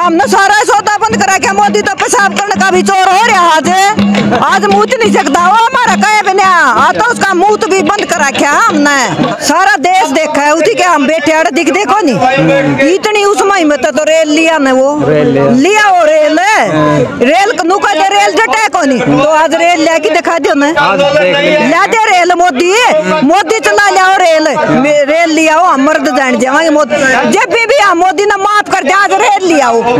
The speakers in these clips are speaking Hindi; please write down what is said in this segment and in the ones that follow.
हमने सारा सौदा बंद करा के मोदी तो पेशाब करने का भी चोर हो रहा आज आज मुँह नहीं सकता वो हमारा कहे बिना आ तो उसका मुँह तो भी बंद करा क्या हमने सारा देश देखा है उसी के हम बैठे अड़े दिख देखो नहीं। इतनी उस में तो रेल लिया ने वो। लिया। वो रेल। रेल नु का दे रेल जटे को नहीं तो आज रेल लेके दिखा दियो ने। ला दे रेल मोदी। मोदी चला लिया रेल रेल लिया हो हम मर्द जान जावांगे मोदी। जब भी भी हम मोदी ने माफ़ कर दिया आज रेल लिया हो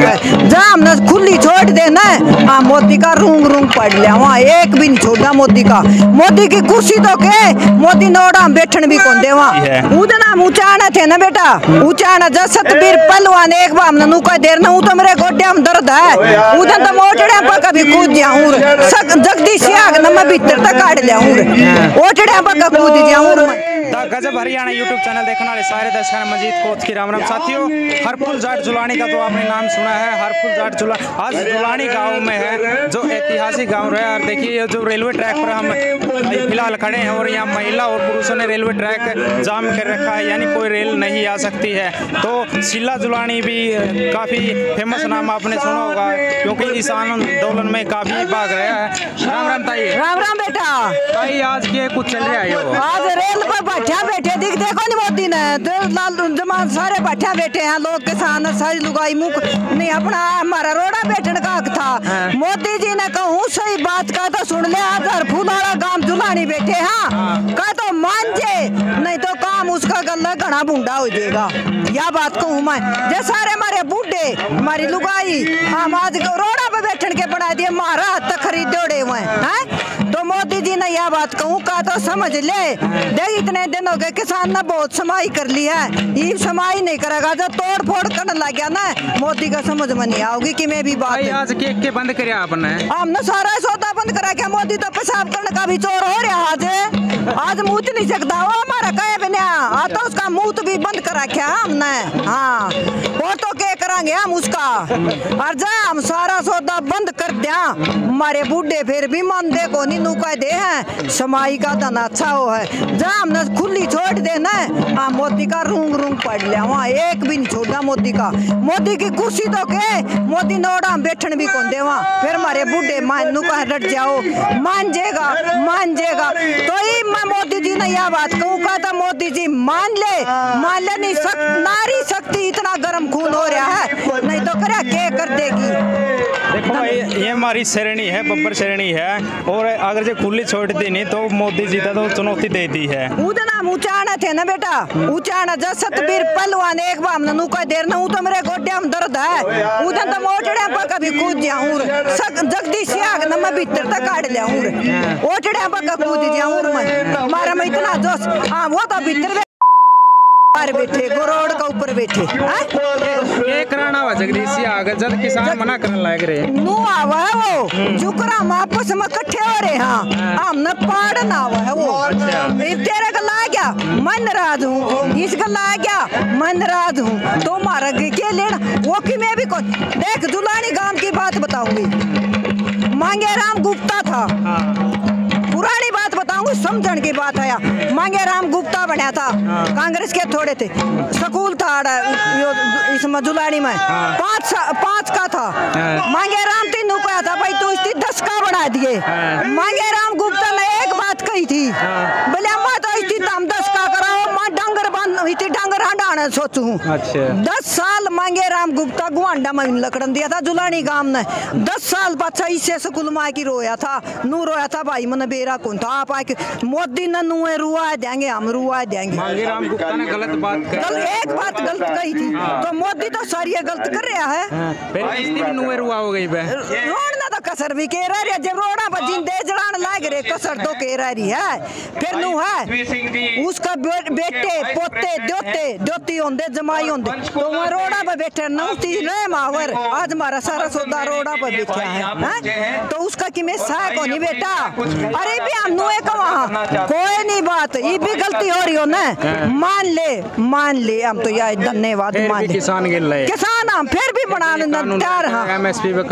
जहाँ हमने खुली छोड़ दे ना। हाँ मोदी का रूंग रूंग पड़ लिया वहाँ एक भी नहीं छोड़ा मोदी का। मोदी की कुर्सी तो के मोदी नोड़ा हम बैठन भी कौन दे वहाँ उधर नाम ऊंचाना थे ना बेटा। ऊंचाना जब सतबीर पहलवान एक बार हमने नुका देर ना ऊ तो मेरे गोड्या में दर्द है। उधर तो मोटड़े पर कभी कूद जाऊँ जगदीश भीतर तक काट लिया हूँ ओटड़े पर कभी कूद जाऊँ द गजब हरियाणा यूट्यूब चैनल देखने वाले सारे दर्शकों मजीद कोच की राम राम साथियों हरफुल जाट जुलानी का तो आपने नाम सुना है हरफुल जाट जुला आज जुलानी गाँव में है जो ऐतिहासिक गाँव है और देखिए ये जो रेलवे ट्रैक पर हम फ़िलहाल खड़े हैं और यहाँ महिला और पुरुषों ने रेलवे ट्रैक जाम कर रखा है यानी कोई रेल नहीं आ सकती है तो शिला जुलानी भी काफ़ी फ़ेमस नाम आपने सुना होगा क्योंकि इस आंदोलन में काफ़ी भाग रहा है राम राम ताई राम राम बेटा। भाई आज के कुछ चल रहा है हो आज रेल पर बैठा बैठे दिख देखो नहीं मोदी ने तो लाल जमान सारे बैठा बैठे हैं लोग किसान सारी लुगाई मुख नहीं अपना हमारा रोड़ा बैठने का हक था। मोदी जी ने कहूँ सही बात का तो सुन ले आज हर फूलाड़ा गाँव जुलानी बैठे हाँ। का तो मान जे नहीं गला घना बूंदा हो जाएगा। या बात कहूँ मैं? जे सारे हमारे बूढ़े हमारी लुगाई हम आज रोड़ा पे बैठन के बना दिए मारा हाथ तक खरीदोड़े हुए हैं तो मोदी जी ने यह बात कहूँ का तो समझ ले। देख इतने दिन हो गए किसान ने बहुत समाई कर ली है। ये समाई नहीं करेगा जब तोड़ फोड़ करने लग गया ना मोदी का समझ में नहीं आओगी कि मैं भी बात भाई आज केक के बंद करे आपने। हमने सारा सौदा बंद करा क्या मोदी तो पेशाब करने का भी चोर हो रहा आज। आज मुँह नहीं सकता वो हमारा कहे बिना तो उसका मुँह तो भी बंद कर रखा हमने? हाँ वो तो क्या करांगे हम उसका। और जा हम सारा सौदा बंद कर दिया। हमारे बूढ़े फिर भी मन दे को नहीं नुका दे हैं। समाई का धन अच्छा हो है। जा हमने खुली छोड़ दे ना। हाँ मोदी का रूंग रूंग पड़ लिया। वहाँ एक भी नहीं छोड़ा मोदी का। मोदी की कुर्सी तो के मोदी नोड़ा हम बैठन भी कौन दे वहाँ। फिर हमारे बूढ़े मान नु कहा रट जाओ। मान जेगा मान जेगा तो ही मैं मोदी जी ने यह बात कहूँ कहा था मोदी जी मान ले मान ले नहीं सक, नारी शक्ति इतना गर्म खून हो रहा है। नहीं तो करे के कर देगी? देखो भाई ये हमारी श्रेणी है बब्बर श्रेणी है और अगर जो खुली छोड़ दी नहीं तो मोदी जी तो चुनौती दे दी है। ऊंचाना थे ना बेटा? ऊंचाना जब सतबीर पहलवान एक बार हमने नुका देर ना तो मेरे गोड्या में दर्द है। उधर तो मोटड़े पर कभी कूद जाऊँ जगदीश याग ना मैं भीतर तक काट लियाऊं ओटड़े पर कूद जाऊँ मैं। मारा मैं इतना जोश हाँ वो तो भीतर बैठे गोरोड का ऊपर बैठे हाँ? ये कराना हुआ जगदीश आगे जब किसान मना करने लग रहे। नु आवा है वो जुकरा हम आपस में इकट्ठे हो रहे हाँ। हमने पाड़ ना आवा है वो। तेरे का ला गया मन राज हूँ। इसका ला गया मन राज हूँ। तो मारा के के लेना? वो कि मैं भी कौन? देख दुलानी गाँव की बात बताऊँगी। मांगे राम गुप्ता था। समझण की बात आया। मांगे राम गुप्ता बनया था। कांग्रेस के थोड़े थे। स्कूल था इसमें जुलाड़ी में। पाँच सा- पाँच का था। मांगे राम तीन रुपया था। भाई तू इसकी दस का बढ़ा दिए। मांगे राम गुप्ता ने एक बात कही थी। बोले मैं तो इसकी दस का कराओ। मैं डांगर बंद इसकी डांगर हटाना सोचू अच्छा दस साल मांगे राम गुप्ता गुआंडा में लकड़न दिया था जुलानी गाँव ने दस साल बच्चा इससे स्कूल माँ की रोया था नू रोया था भाई मन बेरा कौन था आप आके मोदी ने नुए रुआ देंगे हम रुआ देंगे मांगे राम गुप्ता ने गलत बात कल एक बात गलत कही थी तो मोदी तो सारी गलत कर रहा है फिर इसकी भी हो गई बे रोड ना कसर भी कह रही है जब रोड़ा पर जिंदे जड़ान लाग रहे कसर तो कह रही है। फिर नू है। उसका बेटे पोते दोते दोती होंदे जमाई होंदे। तो वहाँ रोड़ा पर बैठे नौती रहे मावर। आज हमारा सारा सौदा रोड़ा पर बैठा है। हैं? तो उसका कि मैं सह को नहीं बेटा? अरे भी हम नुए को वहाँ कोई नहीं बात ये भी गलती हो रही हो ना? मान ले मान ले हम तो यार धन्यवाद मान भी ले किसान किसान हम फिर भी बनाने कानून तैयार हाँ। एमएसपी पे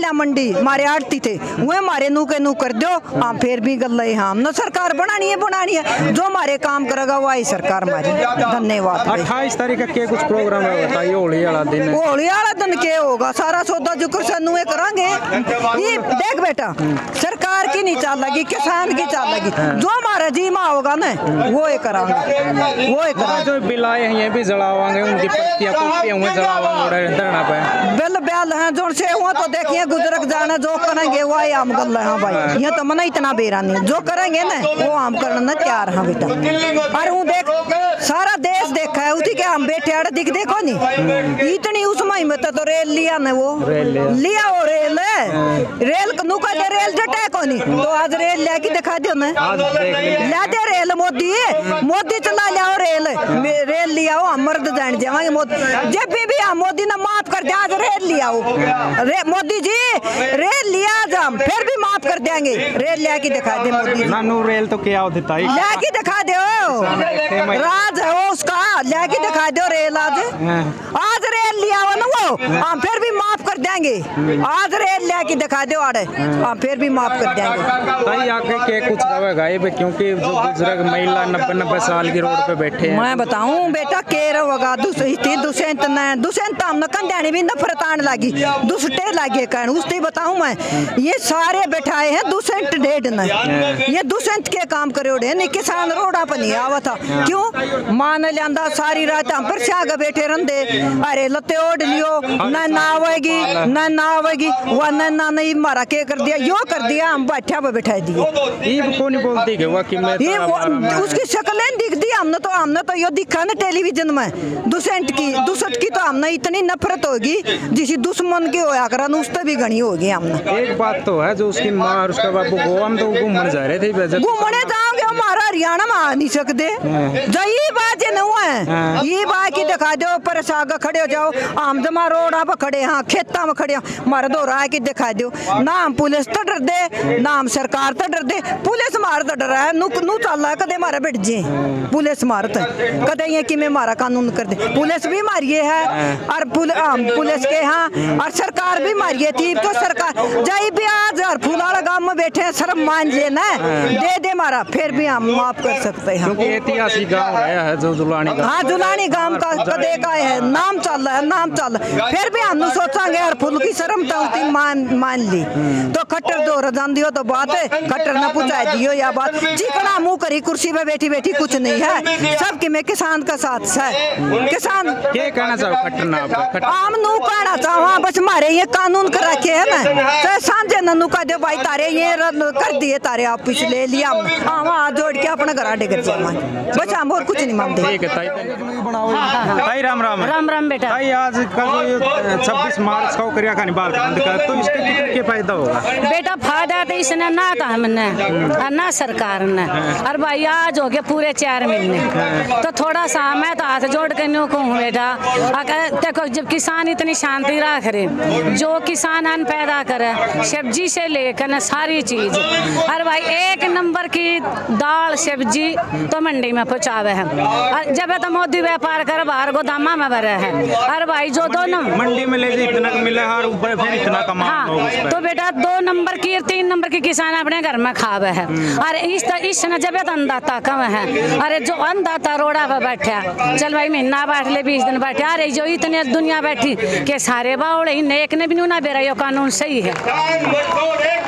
गया मंडी मारे आड़ती थे वह मारे नू के नू कर दो हम फिर भी गल हम न सरकार बनानी है बनानी है जो मारे काम करेगा वही सरकार मारी धन्यवाद। अट्ठाईस तारीख का कुछ प्रोग्राम है बताइए होली वाला दिन होली वाला दिन के होगा सारा सौदा जुकर से नुए करांगे ये देख बेटा सरकार की नहीं चाल लगी किसान की चाल लगी जो हमारा जीमा होगा ना वो ही करांगे वो ही करांगे जो बिलाए हैं ये भी जलावांगे उनकी पत्तियाँ पुत्तियाँ हुए जलावांगे धरना पे बिल बैल हैं जो से हुआ तो देखिए गुजरक जाना जो करेंगे वो ही हम गल हाँ भाई। ये तो मना इतना बेरा नहीं। जो करेंगे ना वो हम करना तैयार हैं बेटा। और हूँ देख सारा देश देखा है उसी के हम बैठे अड़ दिख देखो नहीं। इतनी उस में तो रेल लिया ना वो। लिया। लिया वो रेल रेल नु का दे रेल जटे को नहीं। तो आज रेल लेके दिखा दियो ना। ला दे रेल मोदी। मोदी चला लिया रेल। रेल लिया हो हम मर्द जान जावांगे मोदी। जब भी भी हम मोदी ने माफ़ कर दिया आज रेल लिया हो। रे मोदी जी रेल लिया आज हम फिर भी माफ़ कर देंगे। रेल लेके दिखा दे मोदी जी। नानू रेल तो क्या होता है? लिया लेके दिखा दो। राज है वो उसका की दिखा दो रेल आज। आज रेल लिया हो ना वो? हम फिर भी माफ़ कर देंगे। आज रेल लेके दिखा दो आड़े। हम फिर भी माफ़ कर देंगे। ताई आके के कुछ रहेगा ये भी क्योंकि जो बुज़ुर्ग महिला नब्बे नब्बे साल की रोड पे बैठे हैं। मैं बताऊँ बेटा के रहोगा दुसरी दुष्यंत न दुष्यंत हम न कंध्याणी भी नफरत आने लगी। दुष्टे लगे कहन उससे बताऊँ मैं। ये सारे बैठाए हैं दुष्यंत डेढ़ न ये दुष्यंत के काम करे उड़े नहीं किसान रोड़ा पर नहीं आवा था। क्यों? मान लियांदा सारी रात हम पर छाग बैठे रहंदे अरे लते ओढ़ लियो न ना आवेगी न ना आवेगी वह न ना नहीं मारा के कर दिया? यो कर दिया हम बैठा पे बैठा दिए। ये को नहीं बोलती कि वो कि मैं ये वो, उसकी शक्लें दिख दी हमने तो हमने तो ये दिखा ना टेलीविज़न में। दुसेंट की दुसट की तो हमने इतनी नफरत होगी जिस दुश्मन के होया करा न उससे भी घनी होगी हमने। एक बात तो है जो उसकी माँ और उसका बापू गोवा में तो घूमने जा रहे थे बेइज्जत। घूमने हमारा हरियाणा में आ नहीं सकते। जो ये बात है नहीं है। ये बात की दिखा दो पर साग खड़े हो जाओ। हम जमा रोड पे खड़े हाँ खेता में खड़े हाँ। दो राह की दिखा दो। ना हम पुलिस तो डर दे ना हम सरकार तो डर दे पुलिस मार तो डर है। नु नु चल रहा कदे मारे बैठ जे पुलिस मारत है कदे ये कि मैं मारा कानून कर दे। पुलिस भी मारिए है और पुल, हम पुलिस के हाँ और सरकार भी मारिए। थी तो सरकार जाई भी आज और फुलाड़ा गाँव में बैठे हैं शर्म मान लिए ना दे दे मारा फिर भी हम माफ़ कर सकते हैं। क्योंकि ऐतिहासिक गाँव रहा है जो दुलानी का हाँ दुलानी गाँव का कदे का है। नाम चल रहा है नाम चल रहा है। फिर भी हम सोचांगे यार फुल की शर्म तो उतनी मान मान ली। तो खट्टर दो रजान दियो तो बात है। खट्टर न पूछा दियो या बात। चिकना मुँह करी कुर्सी पे बैठी बैठी कुछ नहीं है। सबके में किसान का साथ है। किसान क्या कहना चाहो खट्टर ना आपका? आम नू कहना चाहो। हाँ, बस मारे ये कानून कर रखे है ना। तो सांझे नन्नू कह दे भाई तारे ये कर दिए तारे आप पिछ ले लिया। हमने हाँ जोड़ के अपना घर आडे कर दिया बस हम और कुछ नहीं मानते। ठीक है ताई। ताई राम राम। राम राम बेटा। ताई आज कल छब्बीस मार्च को करिया खानी बाल बंद कर तो इसके कितने के फ़ायदा होगा? बेटा फ़ायदा तो इसने ना था हमने और ना सरकार ने। और भाई आज हो गए पूरे चार महीने। तो थोड़ा सा मैं तो हाथ जोड़ के न्यू कहूँ बेटा अगर देखो जब किसान इतनी शांति रख रहे जो किसान अन्न पैदा करे सब्ज़ी से लेकर ना सारी चीज़। और भाई एक नंबर की दाल सब्ज़ी तो मंडी में पहुँचावे है। और जब तो मोदी व्यापार कर बाहर गोदामा में भरे है। और भाई जो दोनों मंडी में ले इतना मिला और ऊपर फिर इतना कमा हाँ तो बेटा दो नंबर की और तीन नंबर की किसान अपने घर में खावे है। और इस इस न जब तो अंदाता कम है। अरे जो अंदाता रोड़ा पे बैठा चल भाई महीना बैठ ले बीस दिन बैठे अरे जो इतने दुनिया बैठी के सारे बावड़े इन एक ने भी न्यू ना बेरा यो कानून सही है।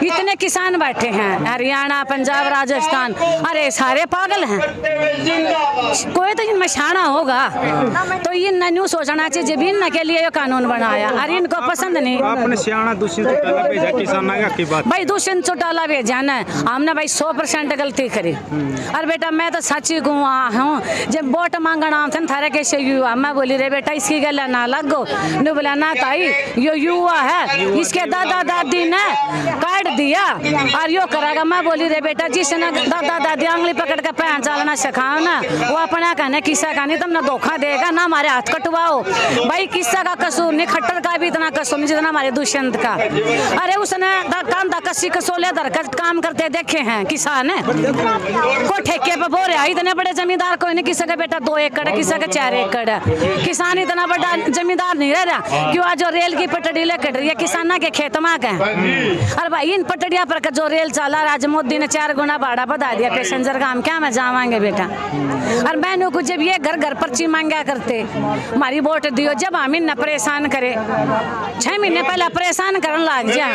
इतने किसान बैठे हैं हरियाणा पंजाब राजस्थान। अरे सारे पागल हैं। कोई तो इनमें शाना होगा। तो इन न्यू सोचना चाहिए जब इन के लिए ये कानून बनाया अरे इनको पसंद नहीं। आपने दूसरी तो भेजा किसान की बात। भाई दुष्यंत चौटाला भेजा ना हमने भाई सौ परसेंट गलती करी। अरे बेटा मैं तो सच गुआ हूँ जब वोट मांगना थे थारे कैसे युवा मैं बोली रे बेटा इसकी गला ना लगो। नु बोला ना ताई यो युवा है इसके दादा दादी ने काट दिया। और यो करेगा, मैं बोली, रे बेटा, जिसने दादा, दादी आंगली पकड़ के पैर चालना सिखाओ ना, वो अपना कहने, किस्सा का नहीं तुमने धोखा देगा ना हमारे हाथ कटवाओ। भाई, किस्सा का कसूर नहीं खट्टर का भी इतना कष्ट नहीं जितना हमारे दुष्यंत का। अरे उसने कांदा कस्सी कसोले धर कर काम करते देखे हैं, किसान है। को ठेके पे बोरे इतने बड़े जमींदार कोई नहीं, किसी का बेटा दो एकड़ है किसी का चार एकड़। है किसान इतना बड़ा जमींदार नहीं रह रहा, क्यों आज रेल की पटड़ी ले कट रही है किसाना के खेत में के अरे भाई, इन पटड़िया पर जो रेल चला आज मोदी ने चार गुना भाड़ा बढ़ा दिया, पैसेंजर का हम क्या मैं जावांगे बेटा? और मैंने को जब ये घर घर पर्ची मांगा करते हमारी वोट दियो, जब हम इन्हें परेशान करे छह महीने पहले परेशान करने लग जा।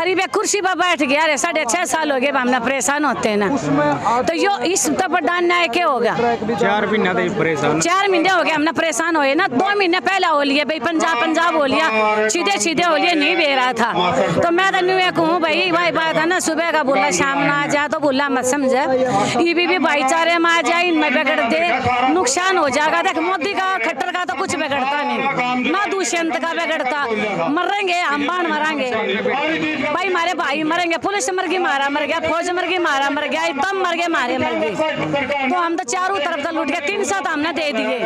अरे वे कुर्सी पर बैठ गया अरे साढ़े छह साल हो गए हमने परेशान होते हैं ना। तो यो इस तो बड़ा अन्याय क्या होगा चार महीना परेशान। चार महीने हो गए हमने परेशान हुए ना। दो महीने पहले हो लिए भाई पंजाब पंजाब हो लिया। सीधे सीधे हो लिए नहीं दे रहा था। तो मैं तो न्यू कहूँ भाई भाई बात है ना सुबह का बोला शाम ना आ जाए तो बोला मत समझे। ये भी, भी भाईचारे में आ जाए इनमें बिगड़ दे। नुकसान हो जाएगा। देख मोदी का खट्टर का तो कुछ बिगड़ता नहीं। ना दुष्यंत का बिगड़ता मरेंगे हम बाण मरांगे। भाई मारे भाई मरेंगे पुलिस मर गई मारा मर गया फौज मर गई मारा मर गया एकदम मर गए मारे मर गए। तो हम तो चारों तरफ़ तो लूट गए तीन सात हमने दे दिए।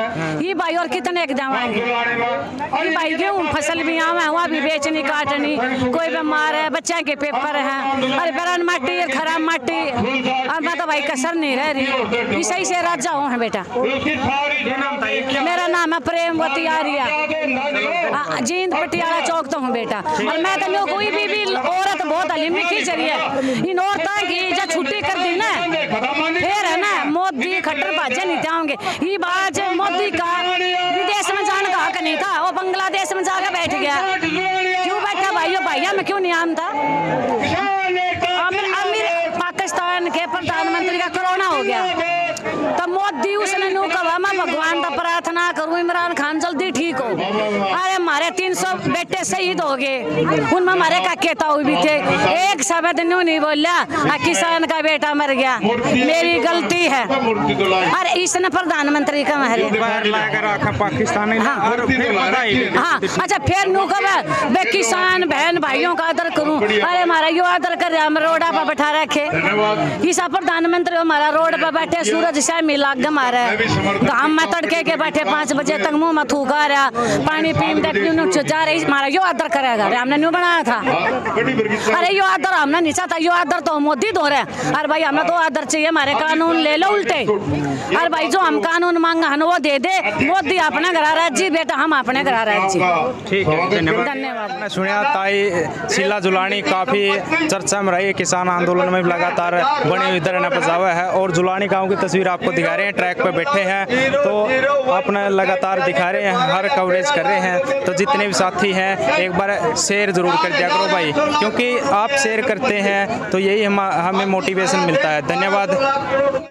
ये भाई और कितने एक जावाएँगे ये भाई गेहूँ फ़सल भी आवे वहाँ भी बेचनी काटनी कोई बीमार है बच्चे के पेपर है। अरे बेरन माटी खराब माटी। और मैं तो भाई कसर नहीं रह रही। सही से राजा हूँ है बेटा। मेरा नाम है प्रेमवती आर्या। हाँ, जींद पटियाला चौक तो हूँ बेटा। और मैं तो कोई भी, भी औरत बहुत हलीमी खींच रही है। इन औरतों की जब छुट्टी कर दी ना। फिर है ना मोदी खट्टर बाजे नहीं जाओगे ये बाज मोदी का विदेश में जाने का हक नहीं था। वो बांग्लादेश में जाकर बैठ गया। क्यों बैठा भाइयों भैया में क्यों नहीं अमीर अमीर पाकिस्तान के प्रधानमंत्री का कोरोना हो गया। तो मोदी उसने नू कहा मैं भगवान का प्रार्थना करूँ इमरान खान जल्दी ठीक हो अरे हमारे 300 बेटे शहीद हो गए। उनमें हमारे का कहता हुए भी थे। एक शब्द न्यू नहीं बोला किसान का बेटा मर गया। मेरी गलती है। अरे इसने प्रधानमंत्री का बाहर पाकिस्तानी हाँ। और हाँ अच्छा फिर नू कब? वे किसान बहन भाइयों का आदर करूँ। अरे हमारा यो आदर कर हम रोडा पर बैठा रखे। ईसा प्रधानमंत्री हमारा रोड पर बैठे सूरज से मिला हमारा काम में तड़के के बैठे पाँच बजे तक मुँह में थूका रहा। पानी पी में जा रही। हमारा यो आदर करेगा। अरे हमने न्यू बनाया था। अरे यो आदर हमने नीचा था यो आदर तो मोदी दो रहे अरे भाई हमें तो आदर चाहिए हमारे कानून ले लो उल्टे। अरे भाई जो हम कानून मांगा हन वो दे दे। मोदी अपने घर राज्य बेटा हम अपने घर राज्य ठीक है धन्यवाद। धन्यवाद। मैं सुनिया ताई शीला जुलानी काफ़ी चर्चा में रही किसान आंदोलन में भी लगातार बनी हुई धरना पजावा है। और जुलानी गाँव की तस्वीर आपको दिखा रहे हैं ट्रैक पे बैठे हैं। तो अपना लगातार दिखा रहे हैं हर कवरेज कर रहे हैं। तो जितने भी साथी हैं एक बार शेयर ज़रूर कर दिया करो भाई, क्योंकि आप शेयर करते हैं तो यही हम हमें मोटिवेशन मिलता है। धन्यवाद।